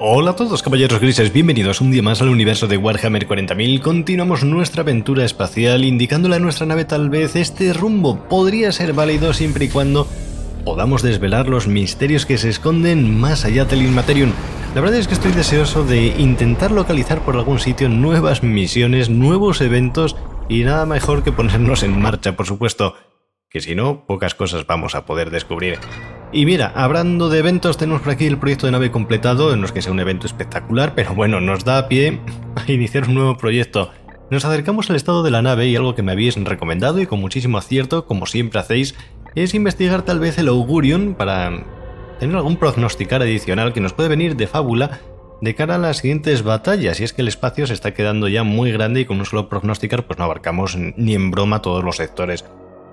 Hola a todos caballeros grises, bienvenidos un día más al universo de Warhammer 40.000. Continuamos nuestra aventura espacial indicándole a nuestra nave tal vez este rumbo podría ser válido siempre y cuando podamos desvelar los misterios que se esconden más allá del Inmaterium. La verdad es que estoy deseoso de intentar localizar por algún sitio nuevas misiones, nuevos eventos y nada mejor que ponernos en marcha, por supuesto, que si no, pocas cosas vamos a poder descubrir. Y mira, hablando de eventos, tenemos por aquí el proyecto de nave completado, no es que sea un evento espectacular, pero bueno, nos da pie a iniciar un nuevo proyecto. Nos acercamos al estado de la nave y algo que me habéis recomendado y con muchísimo acierto, como siempre hacéis, es investigar tal vez el Augurion para tener algún prognosticar adicional que nos puede venir de fábula de cara a las siguientes batallas, y es que el espacio se está quedando ya muy grande y con un solo prognosticar pues no abarcamos ni en broma todos los sectores.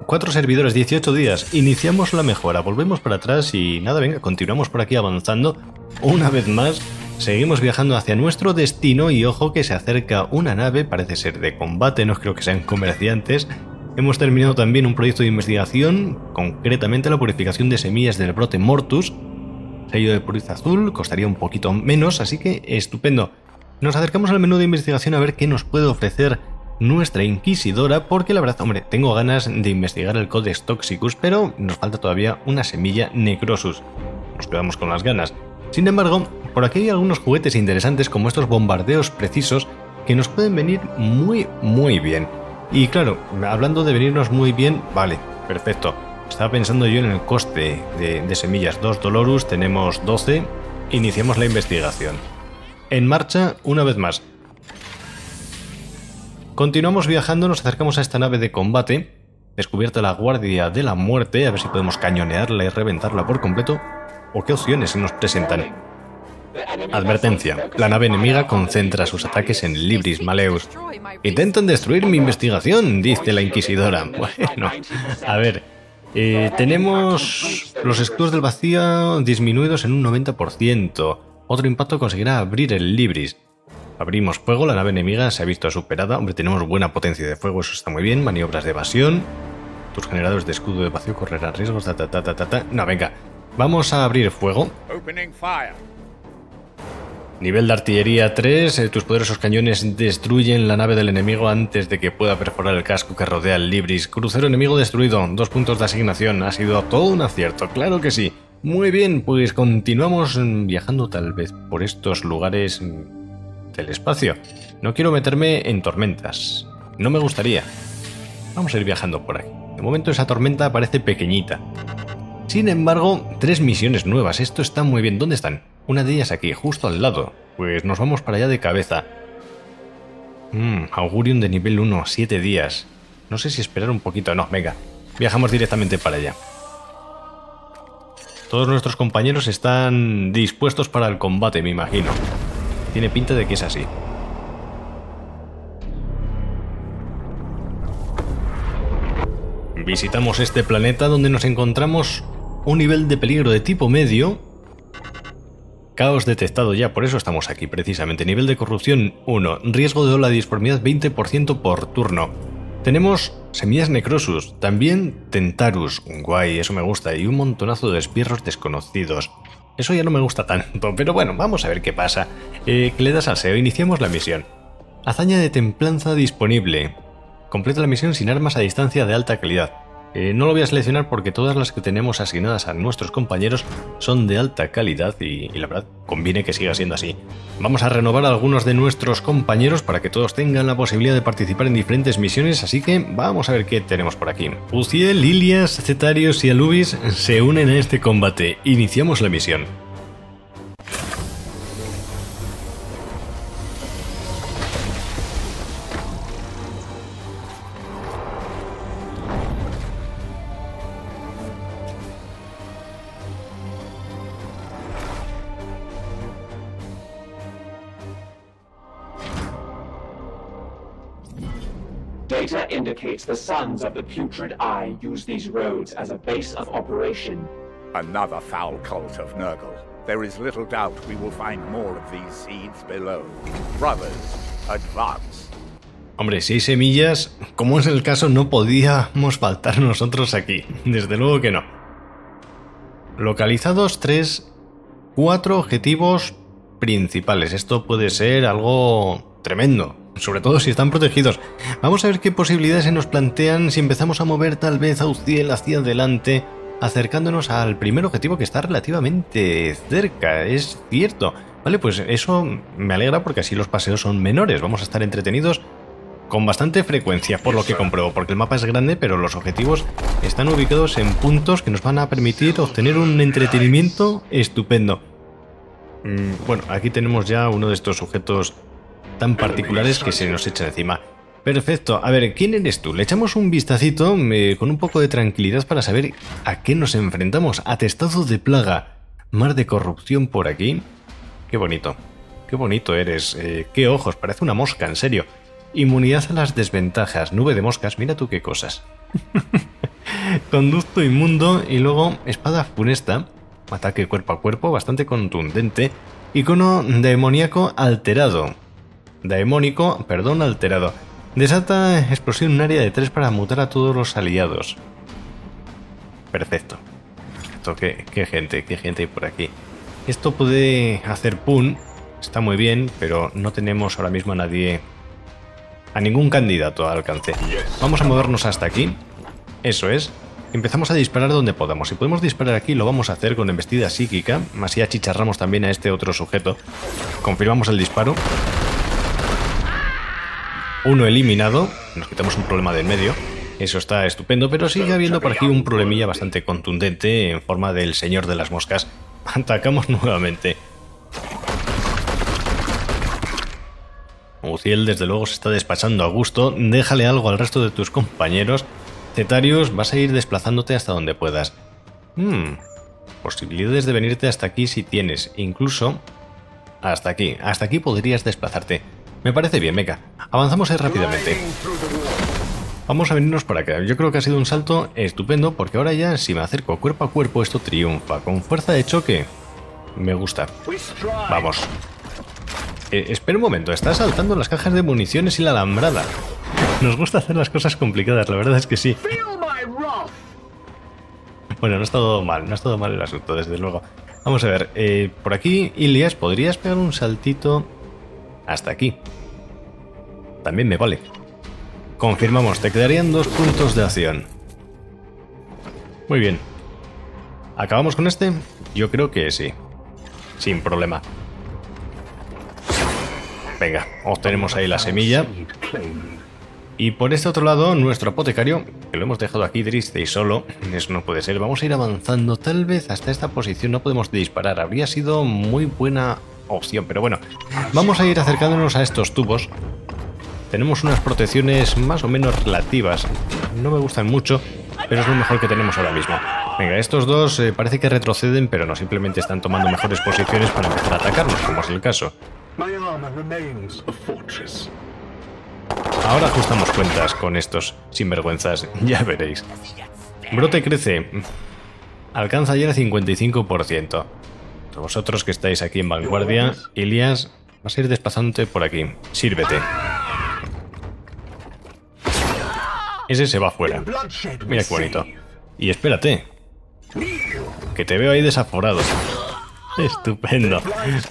Cuatro servidores, 18 días. Iniciamos la mejora, volvemos para atrás y nada, venga, continuamos por aquí avanzando. Una vez más, seguimos viajando hacia nuestro destino y ojo que se acerca una nave, parece ser de combate, no creo que sean comerciantes. Hemos terminado también un proyecto de investigación, concretamente la purificación de semillas del brote Mortus. Sello de pureza azul, costaría un poquito menos, así que estupendo. Nos acercamos al menú de investigación a ver qué nos puede ofrecer nuestra inquisidora porque la verdad, hombre, tengo ganas de investigar el Codex Toxicus, pero nos falta todavía una semilla Necrosus. Nos quedamos con las ganas. Sin embargo, por aquí hay algunos juguetes interesantes como estos bombardeos precisos que nos pueden venir muy, muy bien. Y claro, hablando de venirnos muy bien, vale, perfecto. Estaba pensando yo en el coste de, semillas 2 Dolorus, tenemos 12, iniciamos la investigación. En marcha, una vez más, Continuamos viajando, nos acercamos a esta nave de combate, descubierta la Guardia de la Muerte, a ver si podemos cañonearla y reventarla por completo, o qué opciones se nos presentan. Advertencia. La nave enemiga concentra sus ataques en Libris Maleus. Intentan destruir mi investigación, dice la Inquisidora. Bueno, a ver. Eh, tenemos los escudos del vacío disminuidos en un 90%. Otro impacto conseguirá abrir el Libris. Abrimos fuego, la nave enemiga se ha visto superada. Hombre, tenemos buena potencia de fuego, eso está muy bien. Maniobras de evasión. Tus generadores de escudo de vacío correrán riesgos. Ta, ta, ta, ta, ta. No, venga. Vamos a abrir fuego. Nivel de artillería 3. Eh, tus poderosos cañones destruyen la nave del enemigo antes de que pueda perforar el casco que rodea el Libris. Crucero enemigo destruido. Dos puntos de asignación. Ha sido todo un acierto, claro que sí. Muy bien, pues continuamos viajando tal vez por estos lugares del espacio. No quiero meterme en tormentas. No me gustaría. Vamos a ir viajando por ahí. De momento esa tormenta parece pequeñita. Sin embargo, tres misiones nuevas. Esto está muy bien. ¿Dónde están? Una de ellas aquí, justo al lado. Pues nos vamos para allá de cabeza. Mmm, augurium de nivel 1, 7 días. No sé si esperar un poquito. No, venga. Viajamos directamente para allá. Todos nuestros compañeros están dispuestos para el combate, me imagino. Tiene pinta de que es así. Visitamos este planeta donde nos encontramos un nivel de peligro de tipo medio. Caos detectado ya, por eso estamos aquí precisamente. Nivel de corrupción 1. Riesgo de ola de disformidad 20% por turno. Tenemos semillas necrosus, también tentarus, guay, eso me gusta, y un montonazo de espirros desconocidos. Eso ya no me gusta tanto, pero bueno, vamos a ver qué pasa. Eh, le das al SEO, iniciamos la misión. Hazaña de templanza disponible. Completa la misión sin armas a distancia de alta calidad. Eh, no lo voy a seleccionar porque todas las que tenemos asignadas a nuestros compañeros son de alta calidad y, la verdad conviene que siga siendo así. Vamos a renovar a algunos de nuestros compañeros para que todos tengan la posibilidad de participar en diferentes misiones, así que vamos a ver qué tenemos por aquí. Uciel, Lilias, Cetarios y Alubis se unen a este combate. Iniciamos la misión. The sons of the Putrid Eye use these roads as a base of operation. Another foul cult of Nurgle. There is little doubt we will find more of these seeds below. Brothers, advance. Hombre, si hay semillas, como es el caso, no podíamos faltar nosotros aquí. Desde luego que no. Localizados tres, cuatro objetivos principales. Esto puede ser algo tremendo, sobre todo si están protegidos. Vamos a ver qué posibilidades se nos plantean si empezamos a mover tal vez a Uciel hacia adelante, acercándonos al primer objetivo que está relativamente cerca, es cierto. Vale, pues eso me alegra porque así los paseos son menores, vamos a estar entretenidos con bastante frecuencia, por lo que compruebo, porque el mapa es grande, pero los objetivos están ubicados en puntos que nos van a permitir obtener un entretenimiento estupendo. Mm, bueno, aquí tenemos ya uno de estos sujetos tan particulares que se nos echa encima. Perfecto. A ver, ¿quién eres tú? Le echamos un vistacito eh, con un poco de tranquilidad para saber a qué nos enfrentamos. Atestado de plaga. Mar de corrupción por aquí. Qué bonito. Qué bonito eres. Eh, qué ojos. Parece una mosca, en serio. Inmunidad a las desventajas. Nube de moscas. Mira tú qué cosas. Conducto inmundo y luego espada funesta. Ataque cuerpo a cuerpo bastante contundente. Icono demoníaco alterado. Daemónico, perdón, alterado. Desata explosión en un área de 3 para mutar a todos los aliados. Perfecto. Qué, qué gente, qué gente hay por aquí. Esto puede hacer pun, está muy bien, pero no tenemos ahora mismo a nadie, a ningún candidato al alcance. Vamos a movernos hasta aquí. Eso es. Empezamos a disparar donde podamos. Si podemos disparar aquí, lo vamos a hacer con embestida psíquica. Así achicharramos también a este otro sujeto. Confirmamos el disparo. Uno eliminado. Nos quitamos un problema del medio. Eso está estupendo, pero sigue habiendo por aquí un problemilla bastante contundente en forma del señor de las moscas Atacamos nuevamente. Uciel desde luego se está despachando a gusto. Déjale algo al resto de tus compañeros. Cetarius, vas a ir desplazándote hasta donde puedas. Hmm. Posibilidades de venirte hasta aquí si tienes. Incluso hasta aquí. Hasta aquí podrías desplazarte. Me parece bien, Mecha. Avanzamos ahí rápidamente. Vamos a venirnos para acá. Yo creo que ha sido un salto estupendo porque ahora ya si me acerco cuerpo a cuerpo esto triunfa. Con fuerza de choque. Me gusta. Vamos. Eh, espera un momento, está saltando las cajas de municiones y la alambrada. Nos gusta hacer las cosas complicadas, la verdad es que sí. Bueno, no ha estado mal, no ha estado mal el asunto, desde luego. Vamos a ver, eh, por aquí, Ilias, ¿podrías pegar un saltito hasta aquí? También me vale. Confirmamos, te quedarían dos puntos de acción. Muy bien. ¿Acabamos con este? Yo creo que sí. Sin problema. Venga, obtenemos ahí la semilla. Y por este otro lado, nuestro apotecario, que lo hemos dejado aquí triste y solo, eso no puede ser. Vamos a ir avanzando, tal vez hasta esta posición no podemos disparar. Habría sido muy buena opción, pero bueno. Vamos a ir acercándonos a estos tubos tenemos unas protecciones más o menos relativas. No me gustan mucho, pero es lo mejor que tenemos ahora mismo. Venga, estos dos eh, parece que retroceden, pero no, simplemente están tomando mejores posiciones para empezar a atacarnos, como es el caso. Ahora ajustamos cuentas con estos sinvergüenzas, ya veréis. Brote crece. Alcanza ya el 55%. Vosotros que estáis aquí en vanguardia, Ilias, vas a ir desplazándote por aquí. Sírvete. Ese se va fuera. Mira qué bonito. Y espérate. Que te veo ahí desaforado. Estupendo.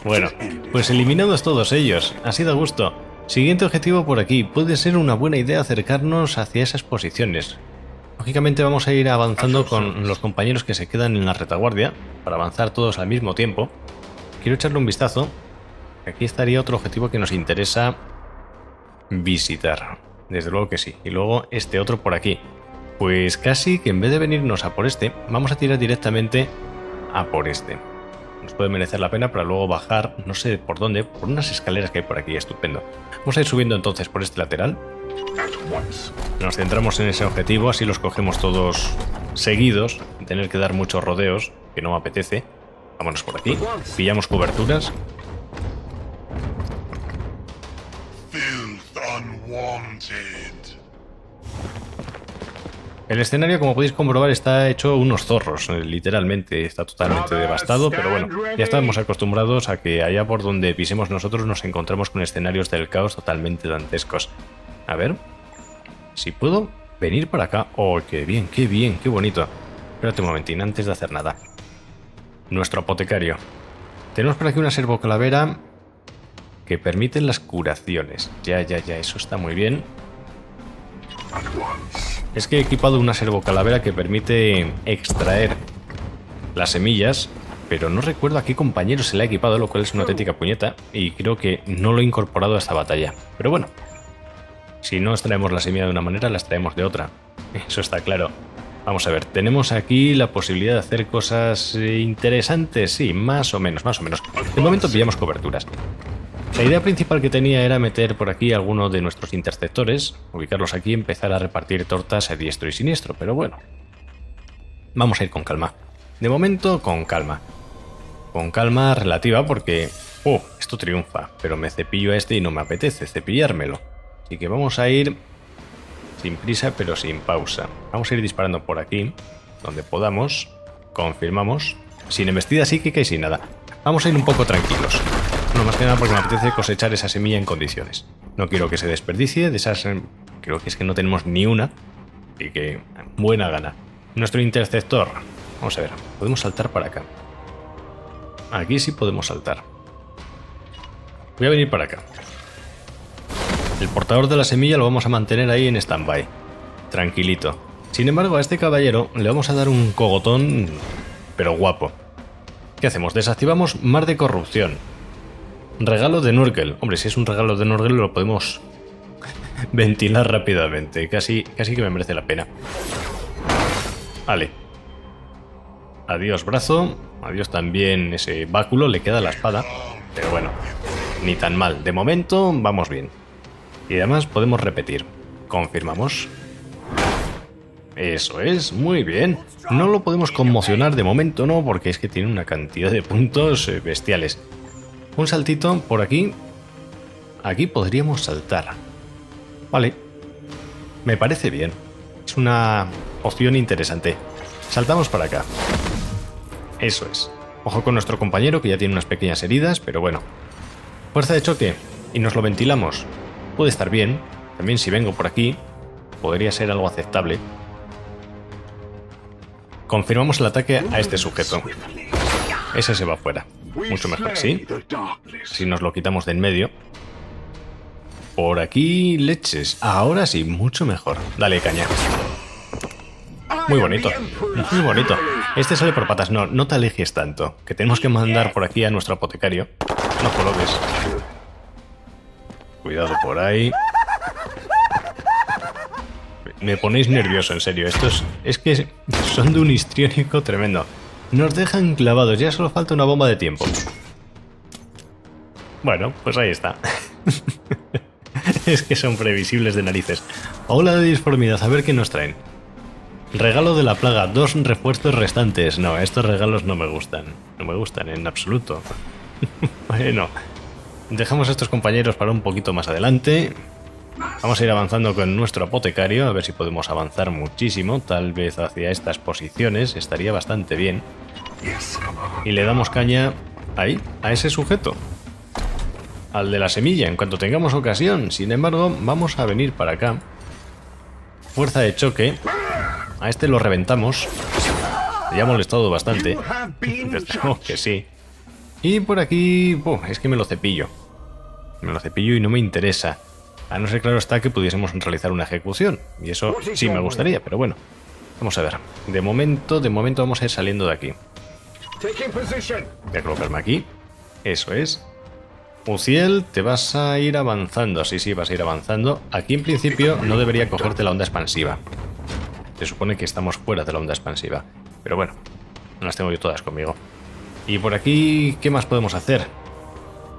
Bueno, pues eliminados todos ellos. Ha sido gusto. Siguiente objetivo por aquí. Puede ser una buena idea acercarnos hacia esas posiciones. Lógicamente vamos a ir avanzando con los compañeros que se quedan en la retaguardia, para avanzar todos al mismo tiempo. Quiero echarle un vistazo. Aquí estaría otro objetivo que nos interesa visitar. Desde luego que sí. Y luego este otro por aquí. Pues casi que en vez de venirnos a por este, vamos a tirar directamente a por este. Nos puede merecer la pena para luego bajar, no sé por dónde, por unas escaleras que hay por aquí, estupendo. Vamos a ir subiendo entonces por este lateral. Nos centramos en ese objetivo, así los cogemos todos seguidos, tener que dar muchos rodeos, que no me apetece. Vámonos por aquí, pillamos coberturas El escenario, como podéis comprobar, está hecho unos zorros, eh, literalmente. Está totalmente devastado, pero bueno, ya estamos acostumbrados a que allá por donde pisemos nosotros nos encontramos con escenarios del caos totalmente dantescos. A ver, si puedo venir para acá. Oh, qué bien, qué bien, qué bonito. Espérate un momentín, antes de hacer nada. Nuestro apotecario. Tenemos por aquí una servocalavera que permite las curaciones. Ya, ya, ya, eso está muy bien. Es que he equipado una servocalavera que permite extraer las semillas, pero no recuerdo a qué compañero se la ha equipado, lo cual es una auténtica puñeta, y creo que no lo he incorporado a esta batalla. Pero bueno, si no extraemos la semilla de una manera, la extraemos de otra. Eso está claro. Vamos a ver, tenemos aquí la posibilidad de hacer cosas eh, interesantes, sí, más o menos, más o menos. De momento pillamos coberturas. La idea principal que tenía era meter por aquí alguno de nuestros interceptores, ubicarlos aquí y empezar a repartir tortas a diestro y siniestro, pero bueno. Vamos a ir con calma. De momento, con calma. Con calma relativa porque... ¡Oh! Esto triunfa, pero me cepillo a este y no me apetece cepillármelo. Así que vamos a ir sin prisa pero sin pausa. Vamos a ir disparando por aquí, donde podamos. Confirmamos. Sin embestida psíquica y sin nada. Vamos a ir un poco tranquilos. No más que nada porque me apetece cosechar esa semilla en condiciones. No quiero que se desperdicie de esas... Em, creo que es que no tenemos ni una. Y que... Buena gana. Nuestro interceptor. Vamos a ver. Podemos saltar para acá. Aquí sí podemos saltar. Voy a venir para acá. El portador de la semilla lo vamos a mantener ahí en stand-by. Tranquilito. Sin embargo, a este caballero le vamos a dar un cogotón, pero guapo. ¿Qué hacemos? Desactivamos Mar de Corrupción. Regalo de Nurgle. Hombre, si es un regalo de Nurgle lo podemos ventilar rápidamente. Casi, casi que me merece la pena. Vale. Adiós brazo. Adiós también ese báculo. Le queda la espada. Pero bueno, ni tan mal. De momento vamos bien. Y además podemos repetir. Confirmamos. Eso es, muy bien. No lo podemos conmocionar de momento, ¿no? Porque es que tiene una cantidad de puntos eh, bestiales. Un saltito por aquí. Aquí podríamos saltar. Vale. Me parece bien. Es una opción interesante. Saltamos para acá. Eso es. Ojo con nuestro compañero que ya tiene unas pequeñas heridas, pero bueno. Fuerza de choque. Y nos lo ventilamos puede estar bien. También si vengo por aquí, podría ser algo aceptable. Confirmamos el ataque a este sujeto. Ese se va fuera. Mucho mejor, ¿sí? Si nos lo quitamos de en medio. Por aquí, leches. Ahora sí, mucho mejor. Dale, caña. Muy bonito. Muy bonito. Este sale por patas. No, no te alejes tanto. Que tenemos que mandar por aquí a nuestro apotecario. No coloques. Cuidado por ahí. Me ponéis nervioso, en serio. Estos es que son de un histriónico tremendo. Nos dejan clavados, ya solo falta una bomba de tiempo. Bueno, pues ahí está. es que son previsibles de narices. Hola de disformidad, a ver qué nos traen. Regalo de la plaga, dos refuerzos restantes. No, estos regalos no me gustan. No me gustan en absoluto. bueno, Dejamos a estos compañeros para un poquito más adelante. Vamos a ir avanzando con nuestro apotecario, a ver si podemos avanzar muchísimo, tal vez hacia estas posiciones, estaría bastante bien. Y le damos caña ahí, a ese sujeto. Al de la semilla, en cuanto tengamos ocasión. Sin embargo, vamos a venir para acá. Fuerza de choque. A este lo reventamos. Le ha molestado bastante. que sí. Y por aquí... es que me lo cepillo. Me lo cepillo y no me interesa. A no ser claro está que pudiésemos realizar una ejecución. Y eso sí me gustaría, pero bueno. Vamos a ver. De momento, de momento vamos a ir saliendo de aquí. Voy a colocarme aquí. Eso es. Uciel, te vas a ir avanzando. Sí, sí, vas a ir avanzando. Aquí en principio no debería cogerte la onda expansiva. Se supone que estamos fuera de la onda expansiva. Pero bueno, no las tengo yo todas conmigo. Y por aquí, ¿qué más podemos hacer?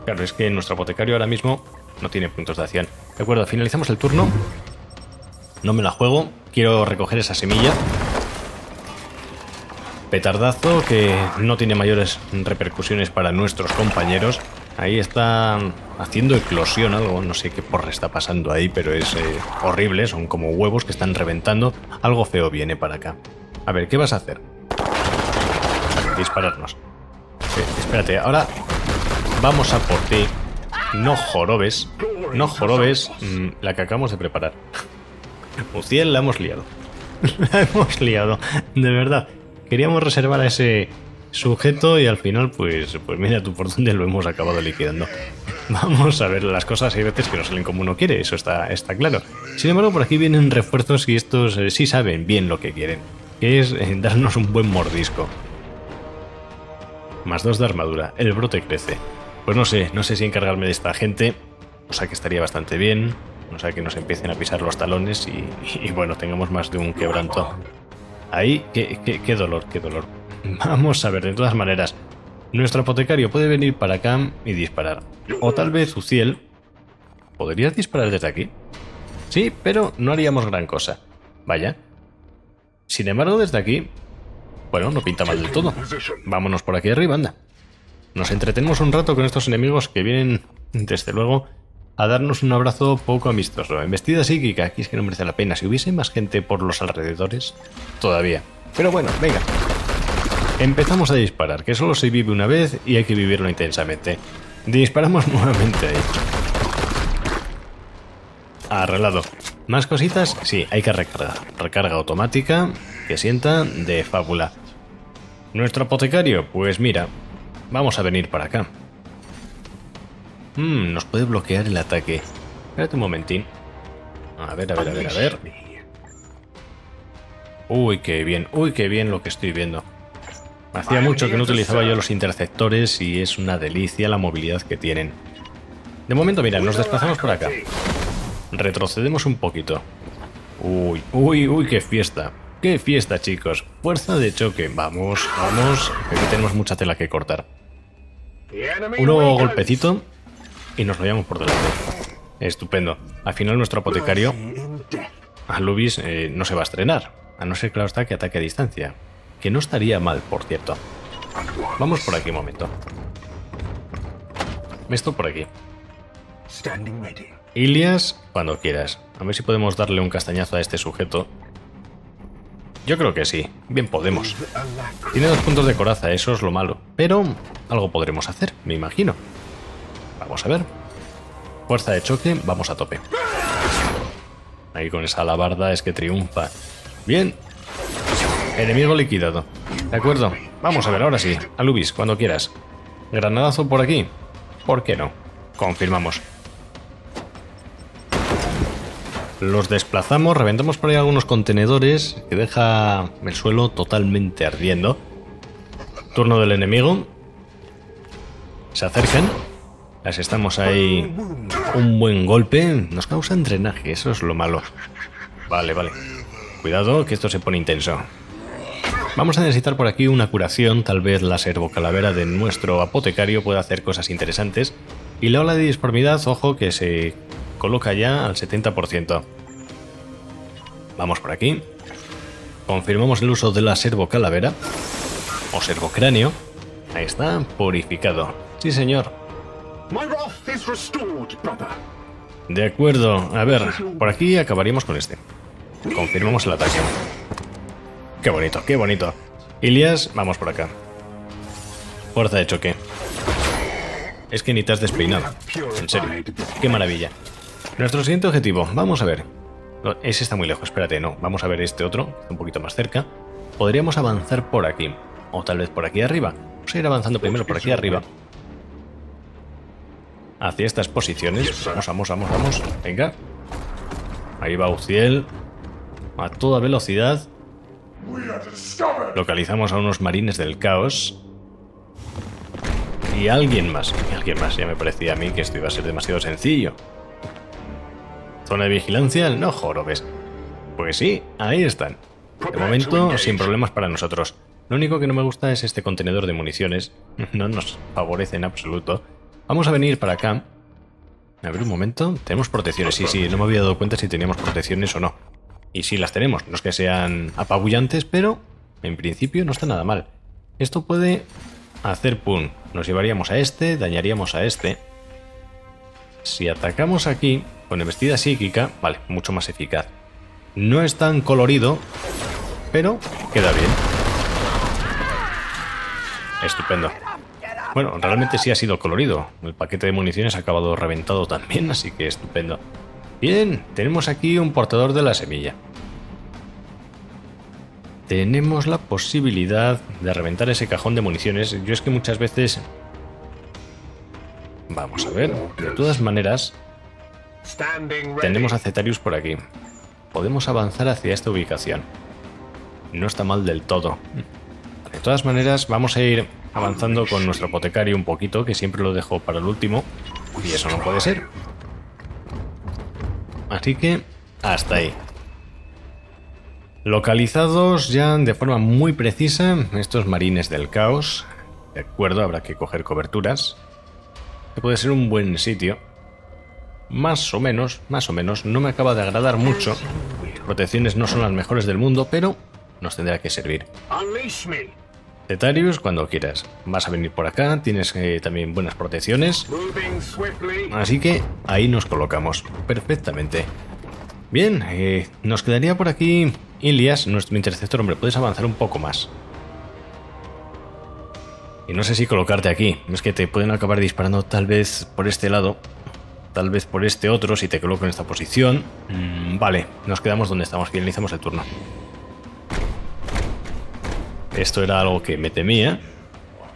Claro, es que nuestro apotecario ahora mismo no tiene puntos de acción. De acuerdo, finalizamos el turno. No me la juego. Quiero recoger esa semilla. Petardazo que no tiene mayores repercusiones para nuestros compañeros. Ahí está haciendo eclosión algo, no sé qué porra está pasando ahí, pero es eh, horrible, son como huevos que están reventando. Algo feo viene para acá. A ver, ¿qué vas a hacer? Dispararnos espérate, ahora vamos a por ti. No jorobes. No jorobes mm, la que acabamos de preparar. Uciel la hemos liado. la hemos liado. De verdad. Queríamos reservar a ese sujeto y al final, pues, pues mira tú por dónde lo hemos acabado liquidando. Vamos a ver, las cosas hay veces que no salen como uno quiere, eso está, está claro. Sin embargo, por aquí vienen refuerzos y estos eh, sí saben bien lo que quieren, que es eh, darnos un buen mordisco. Más dos de armadura, el brote crece. Pues no sé, no sé si encargarme de esta gente, o sea que estaría bastante bien, o sea que nos empiecen a pisar los talones y, y bueno, tengamos más de un quebranto. Ahí, qué, qué, dolor, qué dolor. Vamos a ver, de todas maneras, nuestro apotecario puede venir para acá y disparar. O tal vez Uciel. ¿Podrías disparar desde aquí? Sí, pero no haríamos gran cosa. Vaya. Sin embargo, desde aquí... Bueno, no pinta mal del todo. Vámonos por aquí arriba, anda. Nos entretenemos un rato con estos enemigos que vienen, desde luego, a darnos un abrazo poco amistoso. Embestida psíquica, aquí es que no merece la pena. Si hubiese más gente por los alrededores, todavía. Pero bueno, venga. Empezamos a disparar, que solo se vive una vez y hay que vivirlo intensamente. Disparamos nuevamente ahí. Arreglado. ¿Más cositas? Sí, hay que recargar. Recarga automática, que sienta de fábula. ¿Nuestro apotecario? Pues mira, vamos a venir para acá. Hmm, nos puede bloquear el ataque. Espérate un momentín. A ver, a ver, a ver, a ver. Uy, qué bien, uy, qué bien lo que estoy viendo. Hacía mucho que no utilizaba yo los interceptores y es una delicia la movilidad que tienen. De momento, mira, nos desplazamos por acá. Retrocedemos un poquito. Uy, uy, uy, qué fiesta. ¡Qué fiesta, chicos! Fuerza de choque. Vamos, vamos. Aquí tenemos mucha tela que cortar. Un nuevo golpecito y nos lo llevamos por delante. Estupendo. Al final nuestro apotecario, Alubis, eh, no se va a estrenar. A no ser, claro está, que ataque a distancia. Que no estaría mal, por cierto. Vamos por aquí un momento. Esto por aquí. Ilias, cuando quieras. A ver si podemos darle un castañazo a este sujeto. Yo creo que sí. Bien podemos. Tiene dos puntos de coraza, eso es lo malo. Pero algo podremos hacer, me imagino. Vamos a ver. Fuerza de choque, vamos a tope. Ahí con esa alabarda es que triunfa. Bien. Enemigo liquidado. De acuerdo. Vamos a ver, ahora sí. Alubis, cuando quieras. Granadazo por aquí. ¿Por qué no? Confirmamos. Los desplazamos, reventamos por ahí algunos contenedores que deja el suelo totalmente ardiendo. Turno del enemigo. Se acercan. Las estamos ahí. Un buen golpe. Nos causa drenaje, eso es lo malo. Vale, vale. Cuidado, que esto se pone intenso. Vamos a necesitar por aquí una curación, tal vez la servocalavera de nuestro apotecario pueda hacer cosas interesantes. Y la ola de disformidad, ojo, que se coloca ya al 70%. Vamos por aquí. Confirmamos el uso de la servocalavera. O servocráneo. Ahí está, purificado. Sí, señor. De acuerdo. A ver, por aquí acabaríamos con este. Confirmamos el ataque. Qué bonito, qué bonito. Ilias, vamos por acá. Fuerza de choque. Es que ni te has despeinado. En serio. Qué maravilla. Nuestro siguiente objetivo. Vamos a ver. Ese está muy lejos, espérate, no. Vamos a ver este otro, un poquito más cerca. Podríamos avanzar por aquí. O tal vez por aquí arriba. Vamos a ir avanzando primero por aquí arriba. Hacia estas posiciones. Vamos, vamos, vamos, vamos. Venga. Ahí va Uciel. A toda velocidad. Localizamos a unos marines del caos. Y alguien más. Y alguien más. Ya me parecía a mí que esto iba a ser demasiado sencillo. Zona de vigilancia, no jorobes. Pues sí, ahí están. De momento, sin problemas para nosotros. Lo único que no me gusta es este contenedor de municiones. No nos favorece en absoluto. Vamos a venir para acá. A ver un momento. Tenemos protecciones. Sí, sí, no me había dado cuenta si teníamos protecciones o no. Y sí las tenemos. No es que sean apabullantes, pero en principio no está nada mal. Esto puede hacer pum. Nos llevaríamos a este, dañaríamos a este. Si atacamos aquí, con embestida psíquica, vale, mucho más eficaz. No es tan colorido, pero queda bien. Estupendo. Bueno, realmente sí ha sido colorido. El paquete de municiones ha acabado reventado también, así que estupendo. Bien, tenemos aquí un portador de la semilla. tenemos la posibilidad de reventar ese cajón de municiones. Yo es que muchas veces... Vamos a ver. De todas maneras, tenemos a Cetarius por aquí. Podemos avanzar hacia esta ubicación. No está mal del todo. De todas maneras, vamos a ir avanzando con nuestro apotecario un poquito, que siempre lo dejo para el último. Y eso no puede ser. Así que, hasta ahí. Localizados ya de forma muy precisa estos marines del caos. De acuerdo, habrá que coger coberturas. Puede ser un buen sitio. Más o menos, más o menos, no me acaba de agradar mucho. Protecciones no son las mejores del mundo, pero nos tendrá que servir. Cetarius, cuando quieras. Vas a venir por acá, tienes eh, también buenas protecciones. Así que ahí nos colocamos perfectamente. Bien, eh, nos quedaría por aquí Ilias, nuestro interceptor. Hombre, puedes avanzar un poco más. Y no sé si colocarte aquí. Es que te pueden acabar disparando tal vez por este lado. Tal vez por este otro, si te coloco en esta posición. Mm, vale, nos quedamos donde estamos. Finalizamos el turno. Esto era algo que me temía.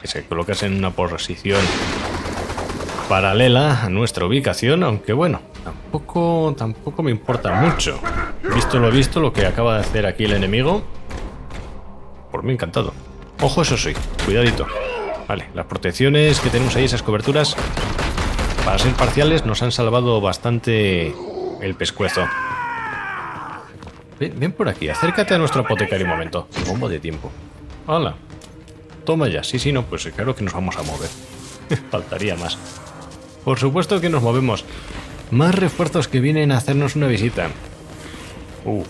Que se colocase en una posición paralela a nuestra ubicación, aunque bueno, tampoco, tampoco me importa mucho. Visto lo visto, lo que acaba de hacer aquí el enemigo, por mí encantado. Ojo, eso sí, cuidadito. Vale, las protecciones que tenemos ahí, esas coberturas, para ser parciales, nos han salvado bastante el pescuezo. Ven, ven por aquí, acércate a nuestro apotecario un momento. Bombo de tiempo. Hola. Toma ya. Sí, sí, no, pues claro que nos vamos a mover. Faltaría más. Por supuesto que nos movemos. Más refuerzos que vienen a hacernos una visita. Uh.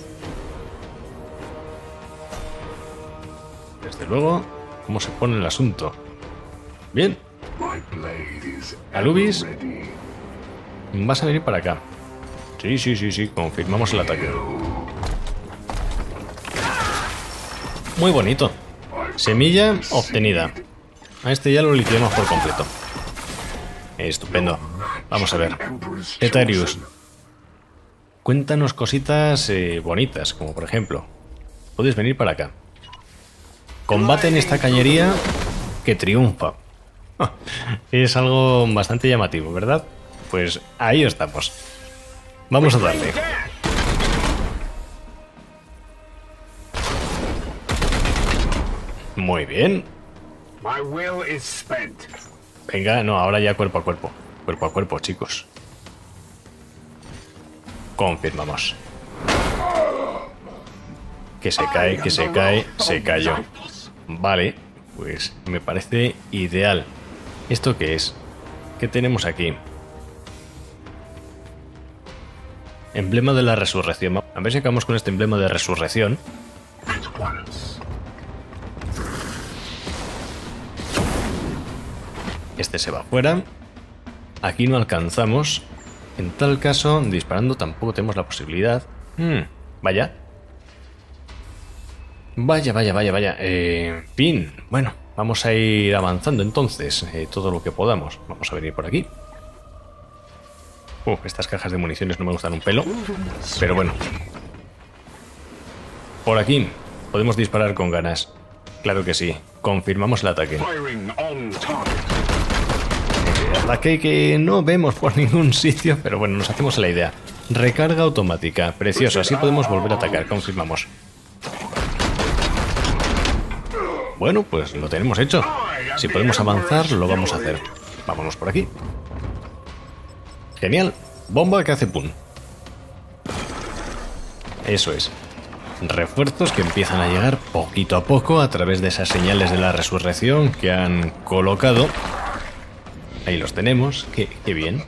Desde luego, ¿cómo se pone el asunto? Bien. Alubis, vas a venir para acá. Sí, sí, sí, sí, confirmamos el ataque. Muy bonito. Semilla obtenida. A este ya lo liquidamos por completo. Estupendo. Vamos a ver. Etarius. Cuéntanos cositas eh, bonitas, como por ejemplo. Puedes venir para acá. Combate en esta cañería que triunfa. Es algo bastante llamativo, ¿verdad? Pues ahí estamos. Vamos a darle. Muy bien. Venga, no, ahora ya cuerpo a cuerpo. Cuerpo a cuerpo, chicos. Confirmamos. Que se cae, que se cae, se cayó. Vale, pues me parece ideal. ¿Esto qué es? ¿Qué tenemos aquí? Emblema de la resurrección. A ver si acabamos con este emblema de resurrección. Este se va fuera. Aquí no alcanzamos. En tal caso, disparando tampoco tenemos la posibilidad. Hmm, vaya. Vaya, vaya, vaya, vaya. Eh, fin. Bueno, vamos a ir avanzando entonces. Eh, todo lo que podamos. Vamos a venir por aquí. Uf, estas cajas de municiones no me gustan un pelo. Pero bueno. Por aquí. Podemos disparar con ganas. Claro que sí. Confirmamos el ataque. Ataque que no vemos por ningún sitio, pero bueno, nos hacemos la idea. Recarga automática. Precioso, así podemos volver a atacar, confirmamos. Bueno, pues lo tenemos hecho. Si podemos avanzar, lo vamos a hacer. Vámonos por aquí. Genial. Bomba que hace pum. Eso es. Refuerzos que empiezan a llegar poquito a poco a través de esas señales de la resurrección que han colocado Ahí los tenemos. Qué, bien.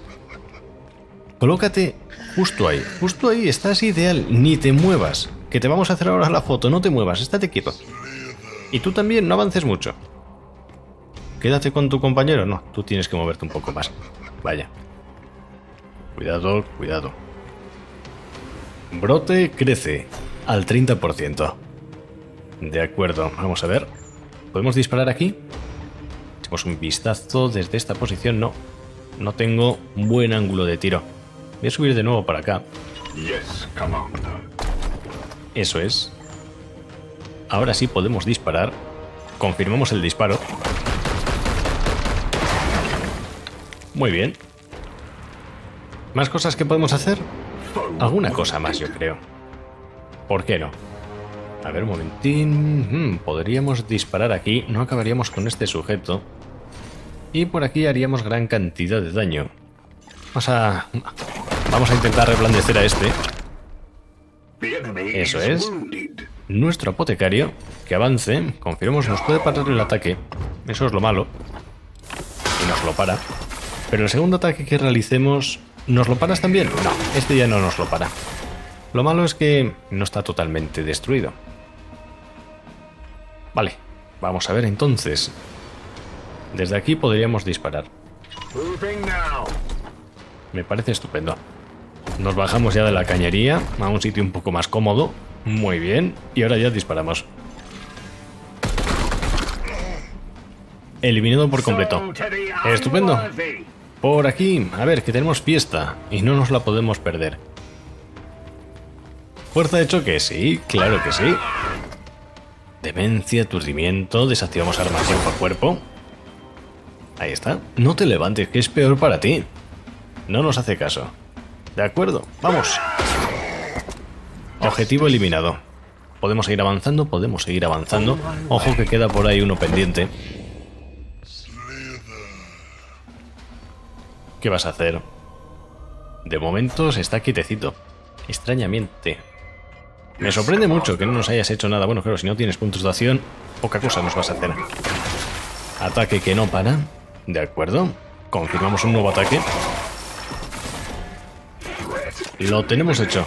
Colócate justo ahí. Justo ahí. Estás ideal. Ni te muevas. Que te vamos a hacer ahora la foto. No te muevas. Estate quieto. Y tú también. No avances mucho. Quédate con tu compañero. No, tú tienes que moverte un poco más. Vaya. Cuidado, cuidado. Brote crece al 30%. De acuerdo, vamos a ver. ¿Podemos disparar aquí? Pues un vistazo desde esta posición. No, no tengo un buen ángulo de tiro. Voy a subir de nuevo para acá. Eso es. ahora sí podemos disparar. Confirmamos el disparo. Muy bien. ¿Más cosas que podemos hacer? Alguna cosa más, yo creo. ¿Por qué no? A ver, un momentín. Hmm, podríamos disparar aquí. No acabaríamos con este sujeto. Y por aquí haríamos gran cantidad de daño. Vamos a... Vamos a intentar reblandecer a este. Eso es. Nuestro apotecario, que avance, confirmamos, nos puede parar el ataque. Eso es lo malo. Y nos lo para. Pero el segundo ataque que realicemos, ¿nos lo paras también? No, este ya no nos lo para. Lo malo es que no está totalmente destruido. Vale, vamos a ver entonces. Desde aquí podríamos disparar. Me parece estupendo. Nos bajamos ya de la cañería a un sitio un poco más cómodo. Muy bien. Y ahora ya disparamos. Eliminado por completo. Estupendo. Por aquí. A ver, que tenemos fiesta. Y no nos la podemos perder. Fuerza de choque, sí, claro que sí. Demencia, aturdimiento, desactivamos armas cuerpo a cuerpo. Ahí está. No te levantes, que es peor para ti. No nos hace caso. De acuerdo, vamos. Objetivo eliminado. Podemos seguir avanzando, podemos seguir avanzando. Ojo que queda por ahí uno pendiente. ¿Qué vas a hacer? De momento se está quietecito. Extrañamente. Me sorprende mucho que no nos hayas hecho nada. Bueno, claro, si no tienes puntos de acción, poca cosa nos vas a hacer. Ataque que no para. De acuerdo. Confirmamos un nuevo ataque. Lo tenemos hecho.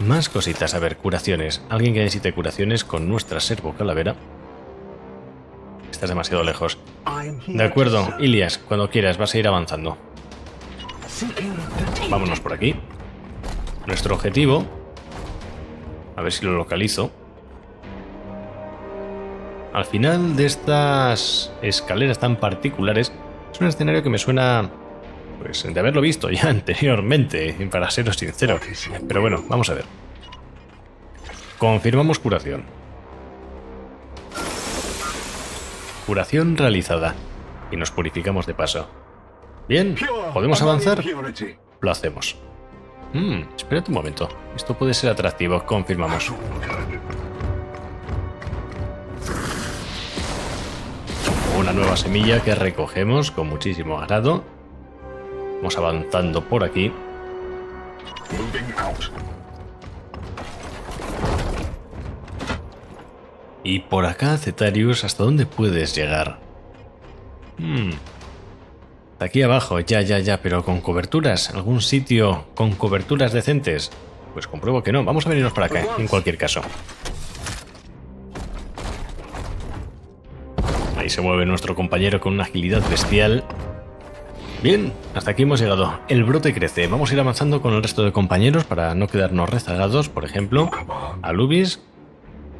Más cositas. A ver, curaciones. Alguien que necesite curaciones con nuestra servo calavera. Estás demasiado lejos. De acuerdo, Ilias, cuando quieras, vas a ir avanzando. Vámonos por aquí. Nuestro objetivo. A ver si lo localizo. Al final de estas escaleras tan particulares, es un escenario que me suena pues de haberlo visto ya anteriormente, para seros sincero. Pero bueno, vamos a ver. Confirmamos curación. Curación realizada. Y nos purificamos de paso. Bien, ¿podemos avanzar? Lo hacemos. Hmm, espérate un momento. Esto puede ser atractivo, confirmamos. Una nueva semilla que recogemos con muchísimo agrado Vamos avanzando por aquí. Y por acá, Cetarius, ¿hasta dónde puedes llegar? Hmm. aquí abajo, ya, ya, ya, pero con coberturas. ¿Algún sitio con coberturas decentes? Pues compruebo que no. Vamos a venirnos para acá, en cualquier caso. Se mueve nuestro compañero con una agilidad bestial. Bien, hasta aquí hemos llegado. El brote crece. Vamos a ir avanzando con el resto de compañeros para no quedarnos rezagados. Por ejemplo, Alubis,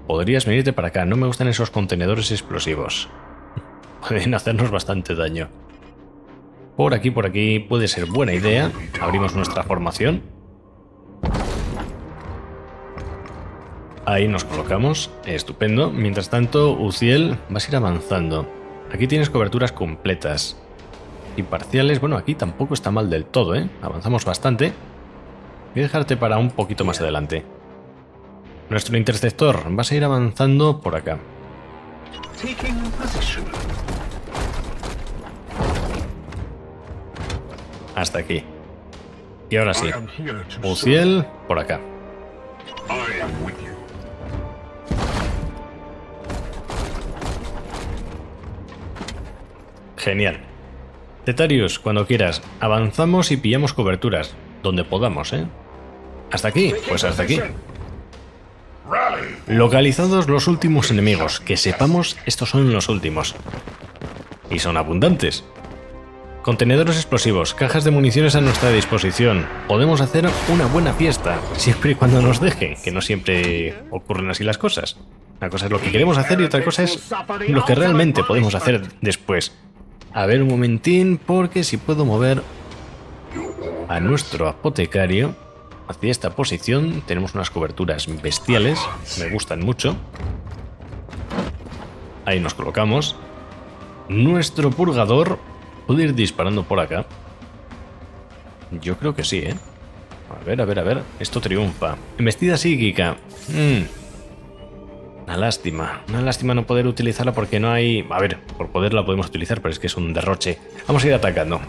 podrías venirte para acá. No me gustan esos contenedores explosivos. Pueden hacernos bastante daño. Por aquí, por aquí puede ser buena idea. Abrimos nuestra formación. Ahí nos colocamos. Estupendo. Mientras tanto, Uciel, vas a ir avanzando. Aquí tienes coberturas completas y parciales. Bueno, aquí tampoco está mal del todo, ¿eh? Avanzamos bastante. Voy a dejarte para un poquito más adelante. Nuestro interceptor, vas a ir avanzando por acá. Hasta aquí. Y ahora sí. Uciel, por acá. Genial. Tetarius, cuando quieras, avanzamos y pillamos coberturas, donde podamos, ¿eh? Hasta aquí, pues hasta aquí. Localizados los últimos enemigos, que sepamos estos son los últimos. Y son abundantes. Contenedores explosivos, cajas de municiones a nuestra disposición. Podemos hacer una buena fiesta, siempre y cuando nos dejen, que no siempre ocurren así las cosas. Una cosa es lo que queremos hacer y otra cosa es lo que realmente podemos hacer después. A ver un momentín, porque si puedo mover a nuestro apotecario hacia esta posición, tenemos unas coberturas bestiales, me gustan mucho. Ahí nos colocamos. Nuestro purgador puede ir disparando por acá. Yo creo que sí, ¿eh? A ver, a ver, a ver. Esto triunfa. Embestida psíquica. Mm. Una lástima. Una lástima no poder utilizarla porque no hay... A ver, por poderla podemos utilizar, pero es que es un derroche. Vamos a ir atacando.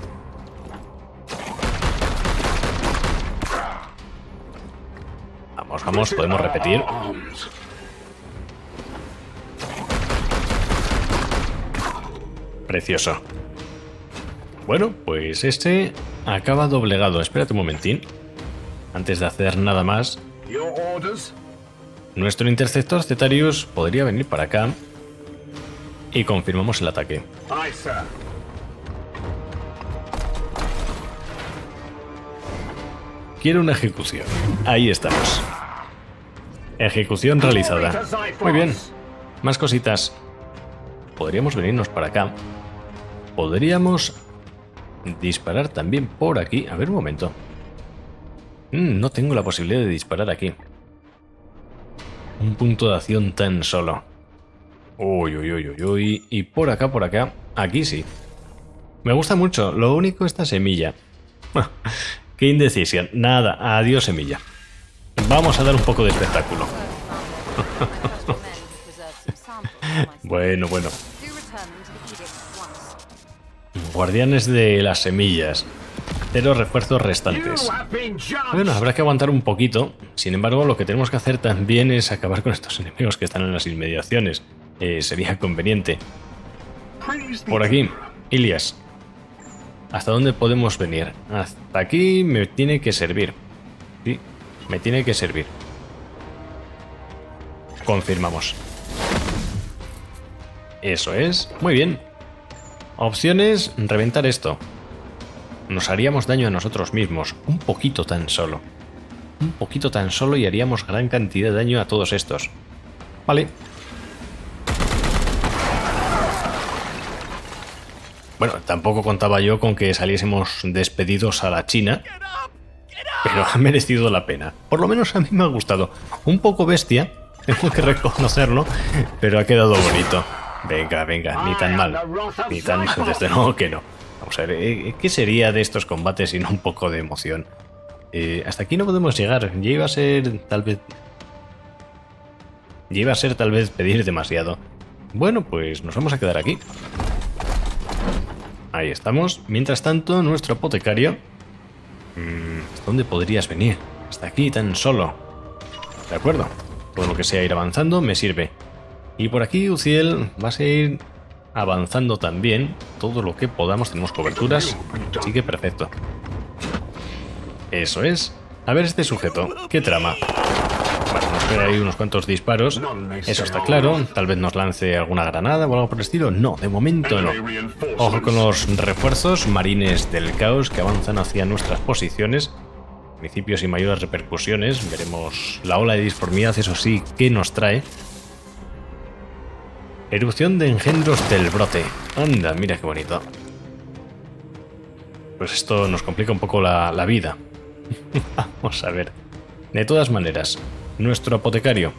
Vamos, vamos, podemos repetir. Precioso. Bueno, pues este acaba doblegado. Espérate un momentín. Antes de hacer nada más, nuestro interceptor Cetarius podría venir para acá y confirmamos el ataque. Quiero una ejecución. Ahí estamos. Ejecución realizada. Muy bien. Más cositas. Podríamos venirnos para acá. Podríamos disparar también por aquí. A ver un momento. Mm, no tengo la posibilidad de disparar aquí. Un punto de acción tan solo. Uy, uy, uy, uy, uy. Y por acá, por acá. Aquí sí. Me gusta mucho. Lo único esta semilla. Qué indecisión. Nada. Adiós semilla. Vamos a dar un poco de espectáculo. bueno, bueno. Guardianes de las semillas. Cero refuerzos restantes. Bueno, habrá que aguantar un poquito. Sin embargo, lo que tenemos que hacer también es acabar con estos enemigos que están en las inmediaciones. Eh, sería conveniente. Por aquí, Ilias. ¿Hasta dónde podemos venir? Hasta aquí me tiene que servir. Sí, me tiene que servir. Confirmamos. Eso es. Muy bien. Opciones, reventar esto. Nos haríamos daño a nosotros mismos, un poquito tan solo. Un poquito tan solo y haríamos gran cantidad de daño a todos estos. Vale. Bueno, tampoco contaba yo con que saliésemos despedidos a la China, pero ha merecido la pena. Por lo menos a mí me ha gustado. Un poco bestia, tengo que reconocerlo, pero ha quedado bonito. Venga, venga, ni tan mal. Ni tan mal, desde luego que no. Vamos a ver, eh, ¿qué sería de estos combates sin un poco de emoción? Eh, hasta aquí no podemos llegar. Ya iba a ser tal vez... Ya iba a ser tal vez pedir demasiado. Bueno, pues nos vamos a quedar aquí. Ahí estamos. Mientras tanto, nuestro apotecario... Mm, ¿Dónde podrías venir? Hasta aquí tan solo. De acuerdo. Todo lo que sea ir avanzando me sirve. Y por aquí, Uciel, vas a ir avanzando también todo lo que podamos. Tenemos coberturas, así que perfecto. Eso es. A ver este sujeto, ¿qué trama? Bueno, nos queda ahí unos cuantos disparos. Eso está claro. Tal vez nos lance alguna granada o algo por el estilo. No, de momento no. Ojo con los refuerzos marines del caos que avanzan hacia nuestras posiciones. Principios y mayores repercusiones. Veremos la ola de disformidad, eso sí, que nos trae. Erupción de engendros del brote. Anda, mira qué bonito. Pues esto nos complica un poco la, la vida. Vamos a ver. De todas maneras, nuestro apotecario.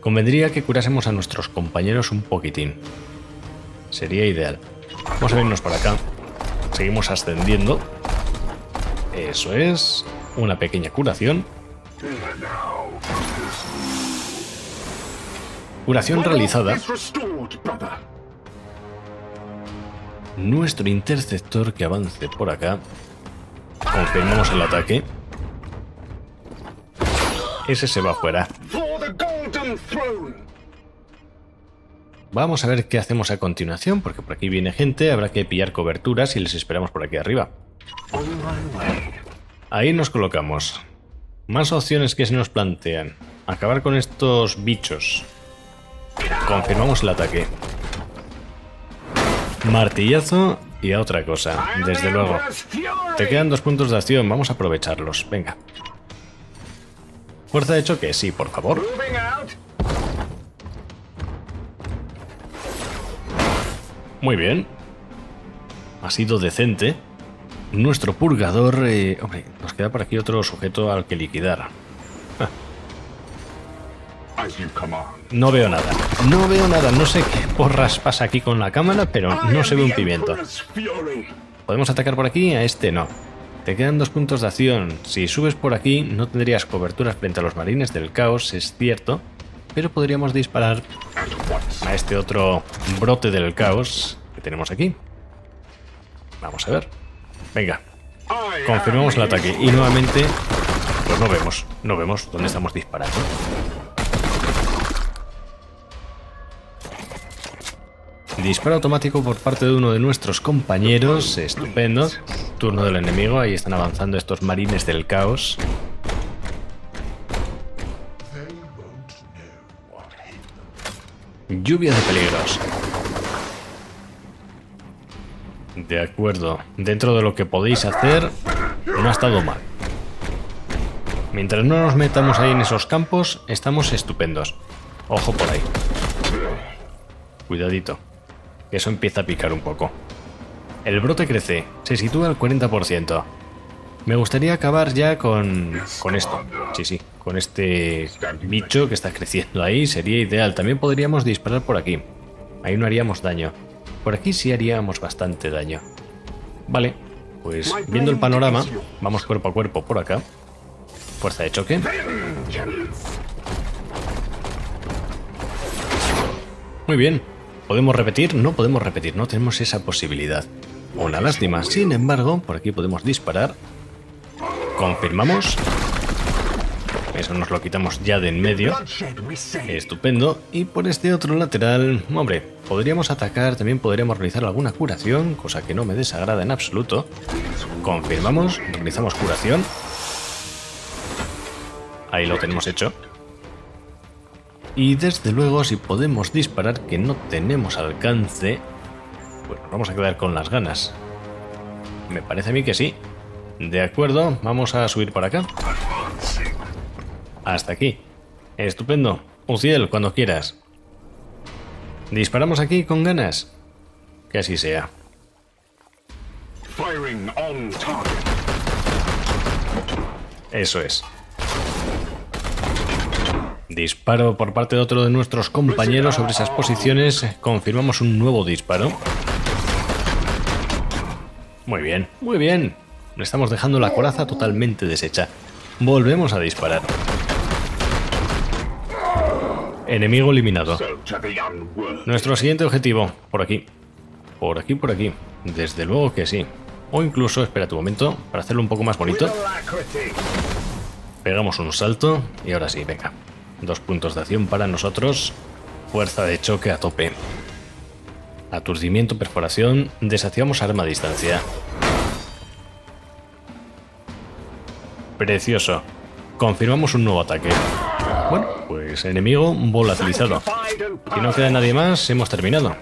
Convendría que curásemos a nuestros compañeros un poquitín. Sería ideal. Vamos a vernos para acá. Seguimos ascendiendo. Eso es. Una pequeña curación. Curación realizada. Nuestro interceptor que avance por acá. Confirmamos el ataque. Ese se va fuera. Vamos a ver qué hacemos a continuación, porque por aquí viene gente, habrá que pillar coberturas y les esperamos por aquí arriba. Ahí nos colocamos. Más opciones que se nos plantean. Acabar con estos bichos. Confirmamos el ataque. Martillazo y a otra cosa, desde luego. Te quedan dos puntos de acción, vamos a aprovecharlos. Venga. Fuerza de choque, sí, por favor. Muy bien. Ha sido decente. Nuestro purgador... Eh, hombre, nos queda por aquí otro sujeto al que liquidar. No veo nada. No veo nada. No sé qué porras pasa aquí con la cámara, pero no se ve un pimiento. ¿Podemos atacar por aquí? A este no. Te quedan dos puntos de acción. Si subes por aquí no tendrías coberturas frente a los marines del caos, es cierto, pero podríamos disparar a este otro brote del caos que tenemos aquí. Vamos a ver. Venga, confirmamos el ataque y nuevamente pues no vemos, no vemos dónde estamos disparando. Disparo automático por parte de uno de nuestros compañeros, estupendo. Turno del enemigo, ahí están avanzando estos marines del caos. Lluvia de peligros. De acuerdo, dentro de lo que podéis hacer, no ha estado mal. Mientras no nos metamos ahí en esos campos, estamos estupendos. Ojo por ahí. Cuidadito eso empieza a picar un poco. El brote crece, se sitúa al 40%. Me gustaría acabar ya con, con esto. Sí, sí, con este bicho que está creciendo ahí sería ideal. También podríamos disparar por aquí. Ahí no haríamos daño. Por aquí sí haríamos bastante daño. Vale, pues viendo el panorama, vamos cuerpo a cuerpo por acá. Fuerza de choque. Muy bien, ¿Podemos repetir? No podemos repetir, no tenemos esa posibilidad. Una lástima. Sin embargo, por aquí podemos disparar. Confirmamos. Eso nos lo quitamos ya de en medio. Estupendo. Y por este otro lateral, hombre, podríamos atacar, también podríamos realizar alguna curación, cosa que no me desagrada en absoluto. Confirmamos, realizamos curación. Ahí lo tenemos hecho. Y desde luego si podemos disparar que no tenemos alcance, pues nos vamos a quedar con las ganas. Me parece a mí que sí. De acuerdo, vamos a subir para acá. Hasta aquí. Estupendo. Uciel, cuando quieras. ¿Disparamos aquí con ganas? Que así sea. Eso es. Disparo por parte de otro de nuestros compañeros sobre esas posiciones. Confirmamos un nuevo disparo. Muy bien, muy bien. Estamos dejando la coraza totalmente deshecha. Volvemos a disparar. Enemigo eliminado. Nuestro siguiente objetivo, por aquí. Por aquí, por aquí. Desde luego que sí. O incluso, espera un momento, para hacerlo un poco más bonito. Pegamos un salto y ahora sí, venga. Dos puntos de acción para nosotros. Fuerza de choque a tope. Aturdimiento, perforación. Desactivamos arma a distancia. Precioso. Confirmamos un nuevo ataque. Bueno, pues enemigo volatilizado. Si no queda nadie más, hemos terminado.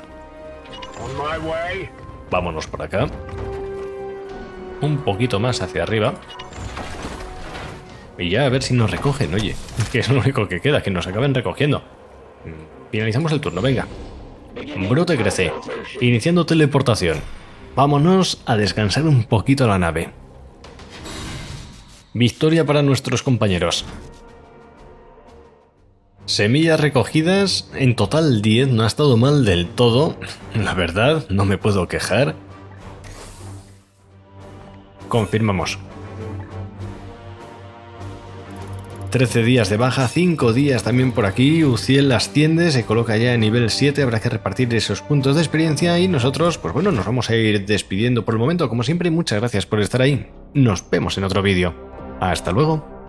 Vámonos por acá. Un poquito más hacia arriba. Y ya a ver si nos recogen, oye. Que es lo único que queda, que nos acaben recogiendo. Finalizamos el turno, venga. Brote crece. Iniciando teleportación. Vámonos a descansar un poquito la nave. Victoria para nuestros compañeros. Semillas recogidas, en total 10, no ha estado mal del todo. La verdad, no me puedo quejar. Confirmamos. 13 días de baja, 5 días también por aquí. Uciel asciende, se coloca ya en nivel 7. Habrá que repartir esos puntos de experiencia. Y nosotros, pues bueno, nos vamos a ir despidiendo por el momento. Como siempre, muchas gracias por estar ahí. Nos vemos en otro vídeo. Hasta luego.